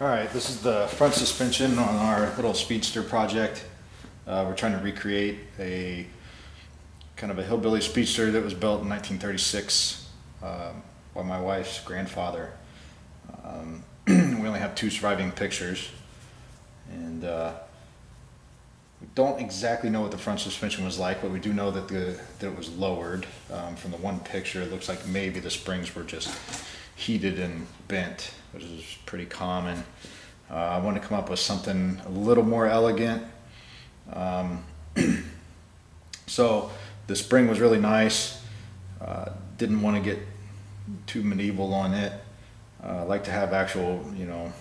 All right, this is the front suspension on our little speedster project. Uh, we're trying to recreate a kind of a hillbilly speedster that was built in 1936 um, by my wife's grandfather. Um, we only have two surviving pictures, and uh, we don't exactly know what the front suspension was like, but we do know that the that it was lowered. Um, from the one picture, it looks like maybe the springs were just heated and bent, which is pretty common. Uh, I want to come up with something a little more elegant. Um, so the spring was really nice. Uh, didn't want to get too medieval on it. Uh, like to have actual, you know,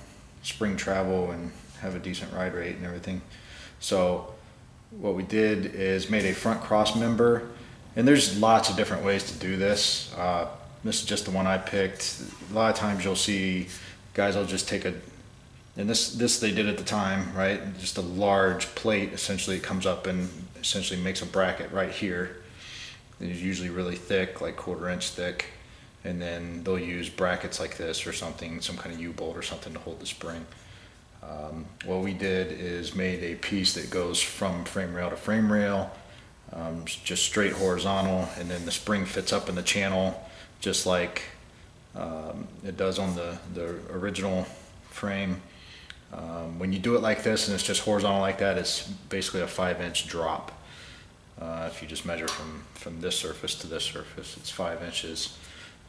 spring travel and have a decent ride rate and everything. So what we did is made a front cross member, and there's lots of different ways to do this. Uh, this is just the one I picked. A lot of times you'll see guys will just take a, and this this they did at the time, right? Just a large plate. Essentially, it comes up and essentially makes a bracket right here. It's usually really thick, like quarter inch thick, and then they'll use brackets like this or something, some kind of U-bolt or something to hold the spring. Um, what we did is made a piece that goes from frame rail to frame rail, um, just straight horizontal, and then the spring fits up in the channel just like um, it does on the, the original frame. Um, when you do it like this and it's just horizontal like that, it's basically a five inch drop. Uh, if you just measure from, from this surface to this surface, it's five inches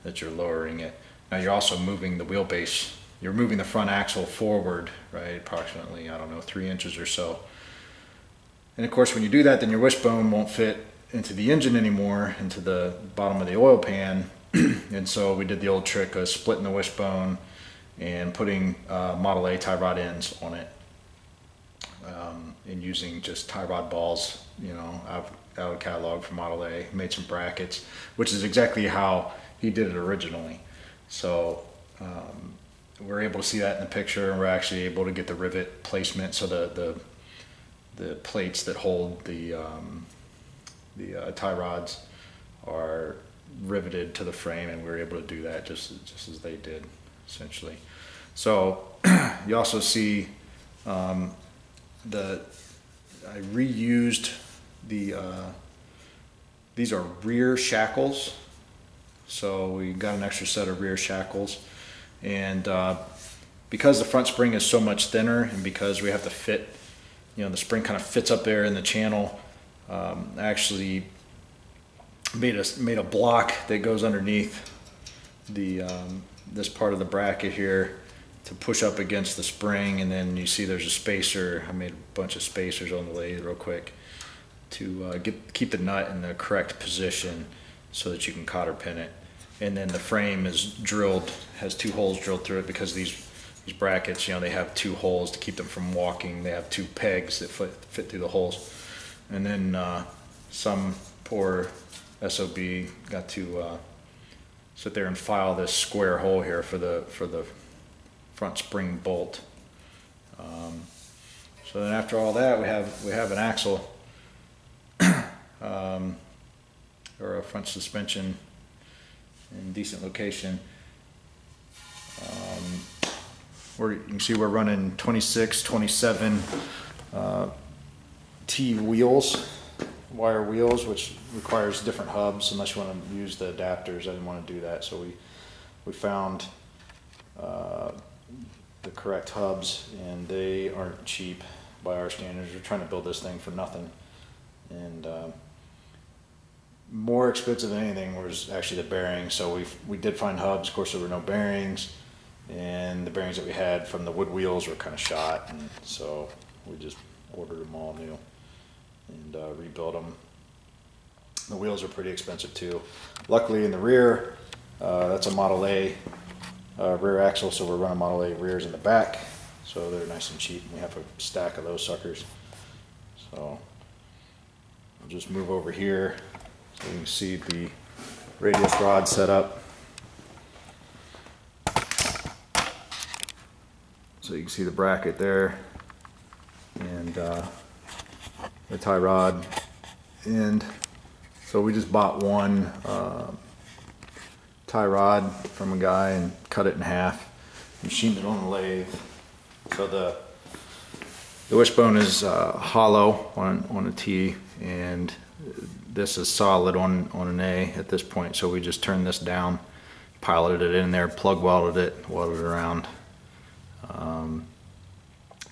that you're lowering it. Now you're also moving the wheelbase, you're moving the front axle forward, right, approximately, I don't know, three inches or so. And of course, when you do that, then your wishbone won't fit into the engine anymore, into the bottom of the oil pan, and so we did the old trick of splitting the wishbone and putting uh, Model A tie rod ends on it um, and using just tie rod balls, you know, out, of catalog for Model A, made some brackets, which is exactly how he did it originally. So um, we're able to see that in the picture and we're actually able to get the rivet placement. So the, the, the plates that hold the, um, the uh, tie rods are riveted to the frame, and we were able to do that just just as they did, essentially. So you also see um, the I reused the uh, these are rear shackles. So we got an extra set of rear shackles, and uh, because the front spring is so much thinner, and because we have to fit, you know, the spring kind of fits up there in the channel. Um, actually made a made a block that goes underneath the um, this part of the bracket here to push up against the spring and then you see there's a spacer. I made a bunch of spacers on the lathe real quick to uh, get keep the nut in the correct position so that you can cotter pin it. And then the frame is drilled has two holes drilled through it because these these brackets you know they have two holes to keep them from walking. They have two pegs that fit, fit through the holes. And then uh, some poor SOB got to uh, sit there and file this square hole here for the for the front spring bolt. Um, so then after all that, we have we have an axle um, or a front suspension in decent location. Um, where you can see we're running 26, 27 uh, T wheels wire wheels, which requires different hubs unless you want to use the adapters. I didn't want to do that, so we we found uh, the correct hubs, and they aren't cheap by our standards. We're trying to build this thing for nothing, and uh, more expensive than anything was actually the bearings. So we we did find hubs. Of course, there were no bearings, and the bearings that we had from the wood wheels were kind of shot, and so we just ordered them all new and uh, rebuild them. The wheels are pretty expensive too. Luckily in the rear, uh, that's a Model A uh, rear axle, so we're running Model A rears in the back, so they're nice and cheap. And we have a stack of those suckers. So I'll just move over here so you can see the radius rod set up. So you can see the bracket there and uh, the tie rod end. So we just bought one uh, tie rod from a guy and cut it in half, machined it on the lathe, So the the wishbone is uh, hollow on on a T, and this is solid on on an A at this point. So we just turned this down, piloted it in there, plug welded it, welded it around. Um,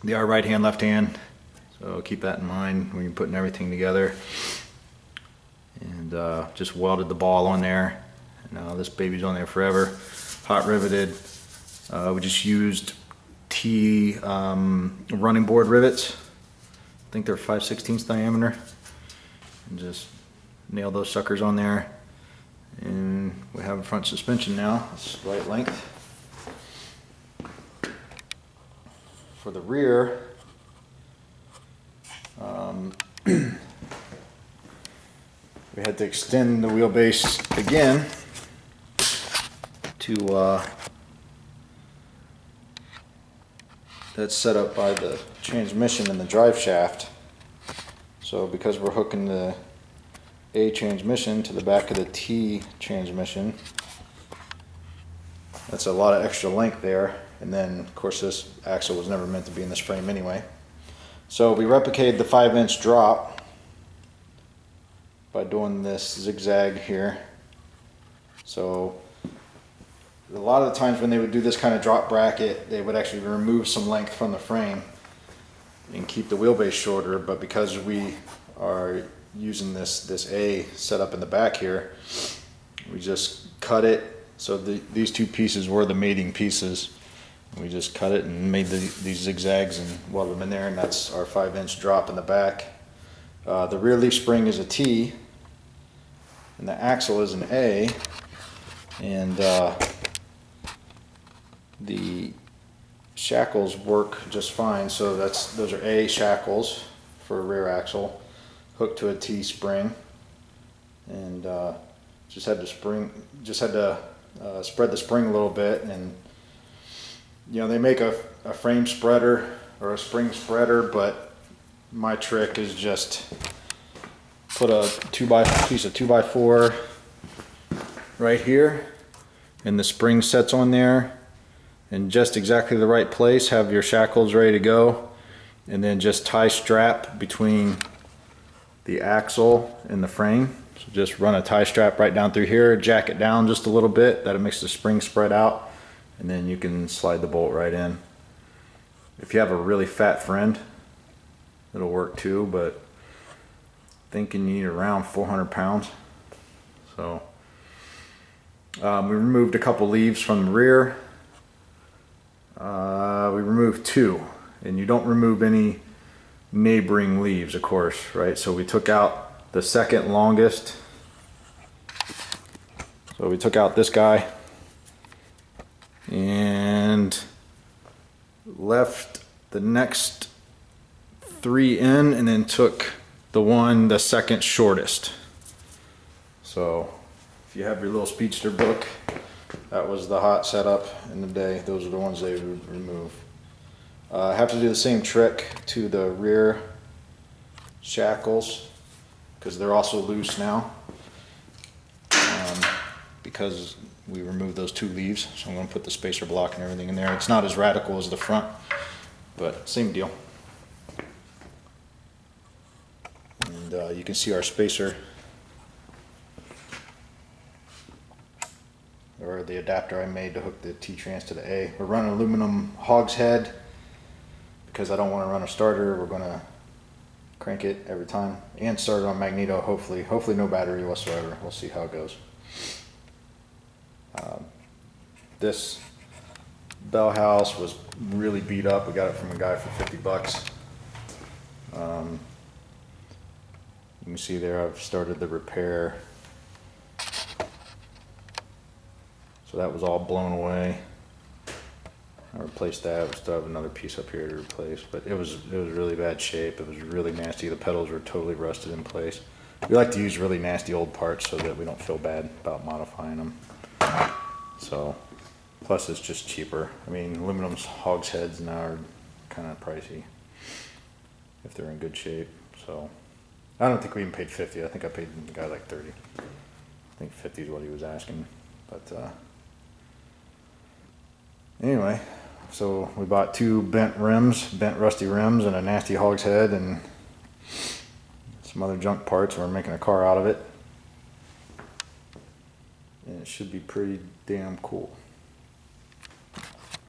they are right hand, left hand, so keep that in mind when you're putting everything together. And uh, just welded the ball on there. Now this baby's on there forever. Hot riveted. Uh, we just used T um, running board rivets. I think they're 5 16 diameter. And just nail those suckers on there. And we have a front suspension now. It's right length. For the rear, we had to extend the wheelbase again to uh, that's set up by the transmission and the drive shaft. So because we're hooking the A transmission to the back of the T transmission, that's a lot of extra length there. And then, of course, this axle was never meant to be in this frame anyway. So we replicated the 5 inch drop by doing this zigzag here. So a lot of the times when they would do this kind of drop bracket, they would actually remove some length from the frame and keep the wheelbase shorter. But because we are using this, this A set up in the back here, we just cut it. So the, these two pieces were the mating pieces. We just cut it and made the, these zigzags and welded them in there and that's our five inch drop in the back. Uh, the rear leaf spring is a T and the axle is an A and uh, the shackles work just fine. So that's those are A shackles for a rear axle, hooked to a T spring, and uh, just had to spring, just had to uh, spread the spring a little bit, and you know they make a, a frame spreader or a spring spreader, but my trick is just put a two by piece of two by four right here, and the spring sets on there in just exactly the right place, have your shackles ready to go, and then just tie strap between the axle and the frame. So just run a tie strap right down through here, jack it down just a little bit, that it makes the spring spread out, and then you can slide the bolt right in. If you have a really fat friend, it'll work too, but thinking you need around 400 pounds. So um, we removed a couple leaves from the rear uh, we removed two, and you don't remove any neighboring leaves, of course, right? So we took out the second longest. So we took out this guy and left the next three in and then took the one the second shortest. So if you have your little speedster book, that was the hot setup in the day. Those are the ones they would remove. Uh, I have to do the same trick to the rear shackles because they're also loose now um, because we removed those two leaves. So I'm going to put the spacer block and everything in there. It's not as radical as the front, but same deal. And uh, you can see our spacer or the adapter I made to hook the T-Trans to the A. We're running aluminum hogshead because I don't want to run a starter. We're going to crank it every time and start it on magneto hopefully. Hopefully no battery whatsoever. We'll see how it goes. Um, this bell house was really beat up. We got it from a guy for 50 bucks. Um, you can see there I've started the repair So that was all blown away. I replaced that. We still have another piece up here to replace, but it was it was really bad shape. It was really nasty. The pedals were totally rusted in place. We like to use really nasty old parts so that we don't feel bad about modifying them. So, plus it's just cheaper. I mean, aluminum's hogsheads now are kind of pricey if they're in good shape. So, I don't think we even paid 50. I think I paid the guy like 30. I think 50 is what he was asking, but. Uh, anyway, So we bought two bent rims, bent rusty rims, and a nasty hogshead and some other junk parts. We're making a car out of it, and it should be pretty damn cool.